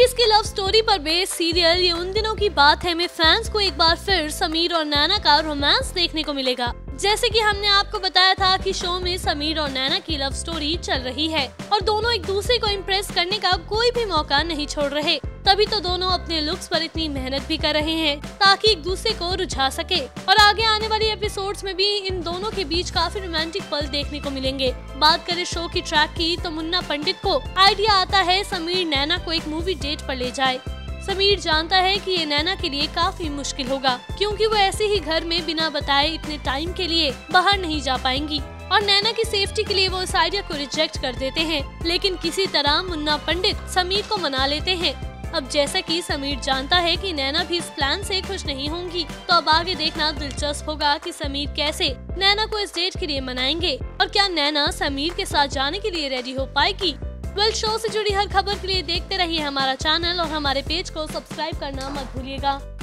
Love story पर based serial, ये उन दिनों की बात है। में फैंस को एक बार फिर समीर और नैना का रोमांस देखने को मिलेगा। जैसे कि हमने आपको बताया था कि शो में समीर और नैना की लव स्टोरी चल रही है और दोनों एक दूसरे को इम्प्रेस करने का कोई भी मौका नहीं छोड़ रहे। तभी तो दोनों अपने लुक्स पर इतनी मेहनत भी कर रहे हैं, ताकि एक दूसरे को रुझा सके। और आगे आने वाली एपिसोड्स में भी इन दोनों के बीच काफ़ी रोमांटिक पल देखने को मिलेंगे। बात करें शो की ट्रैक की तो मुन्ना पंडित को आइडिया आता है समीर नैना को एक मूवी डेट पर ले जाए। समीर जानता है कि ये नैना के लिए काफ़ी मुश्किल होगा, क्योंकि वो ऐसे ही घर में बिना बताए इतने टाइम के लिए बाहर नहीं जा पाएँगी। और नैना की सेफ्टी के लिए वो इस आइडिया को रिजेक्ट कर देते हैं। लेकिन किसी तरह मुन्ना पंडित समीर को मना लेते हैं। अब जैसा कि समीर जानता है कि नैना भी इस प्लान से खुश नहीं होंगी तो अब आगे देखना दिलचस्प होगा कि समीर कैसे नैना को इस डेट के लिए मनाएँगे। और क्या नैना समीर के साथ जाने के लिए रेडी हो पाएगी? वेल शो से जुड़ी हर खबर के लिए देखते रहिए हमारा चैनल और हमारे पेज को सब्सक्राइब करना मत भूलिएगा।